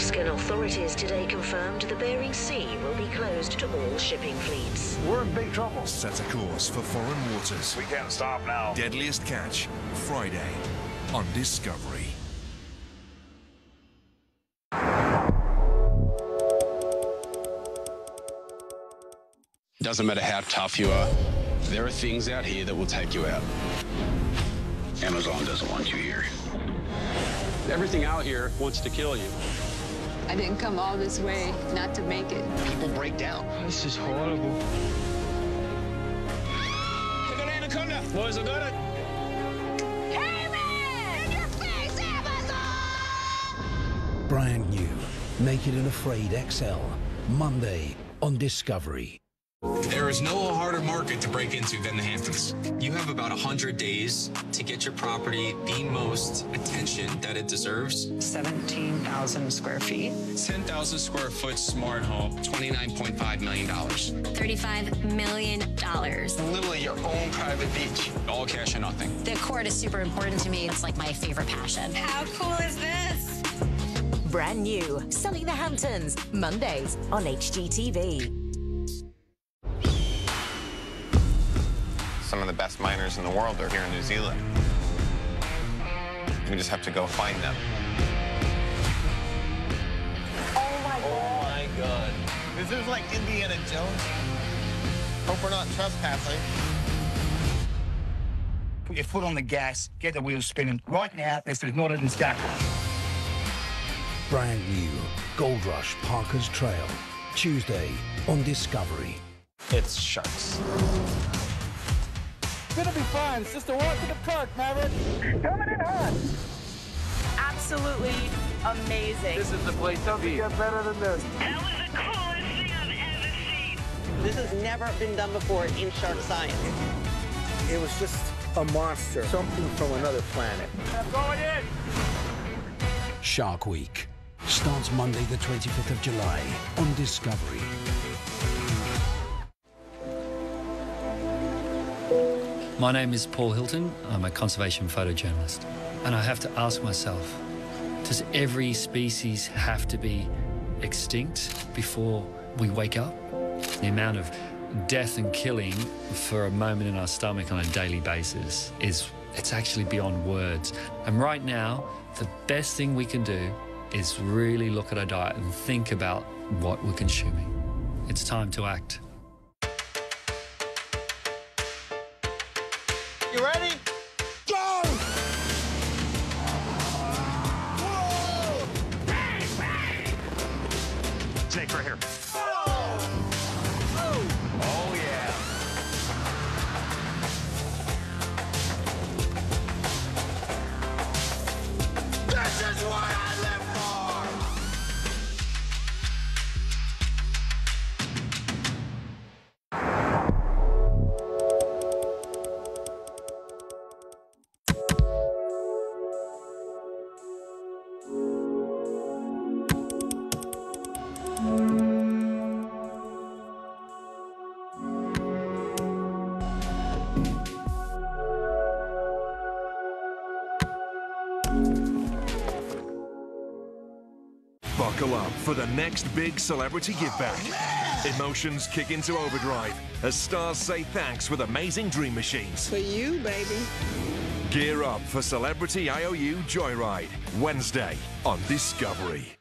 Alaskan authorities today confirmed the Bering Sea will be closed to all shipping fleets. We're in big trouble. Set a course for foreign waters. We can't stop now. Deadliest Catch, Friday on Discovery. Doesn't matter how tough you are, there are things out here that will take you out. Amazon doesn't want you here. Everything out here wants to kill you. I didn't come all this way not to make it. People break down. This is horrible. I got anaconda. Boys, I got it. Brand new, Naked and Afraid XL, Monday on Discovery. There is no harder market to break into than the Hamptons. You have about 100 days to get your property the most attention that it deserves. 17,000 square feet. 10,000 square foot smart home, $29.5 million. $35 million. Literally your own private beach. All cash or nothing. The court is super important to me. It's like my favorite passion. How cool is this? Brand new, Selling the Hamptons, Mondays on HGTV. Some of the best miners in the world are here in New Zealand. We just have to go find them. Oh my god. Oh my god. This is like Indiana Jones. Hope we're not trespassing. Put your foot on the gas, get the wheels spinning. Right now, this is not in the sky. Brand new, Gold Rush Parker's Trail, Tuesday on Discovery. It's sharks. It's gonna be fine. It's just a walk in the park, Maverick. Coming in hot. Absolutely amazing. This is the place to be. Get better than this. That was the coolest thing I've ever seen. This has never been done before in shark science. It was just a monster, something from another planet. I'm going in. Shark Week starts Monday, the 25th of July on Discovery. My name is Paul Hilton. I'm a conservation photojournalist. And I have to ask myself does every species have to be extinct before we wake up? The amount of death and killing for a moment in our stomach on a daily basis is it's actually beyond words. And right now, the best thing we can do is really look at our diet and think about what we're consuming. It's time to act. You ready? Go! Jake, right here. Buckle up for the next big celebrity give back. Emotions kick into overdrive as stars say thanks with amazing dream machines. For you, baby. Gear up for Celebrity IOU Joyride, Wednesday on Discovery.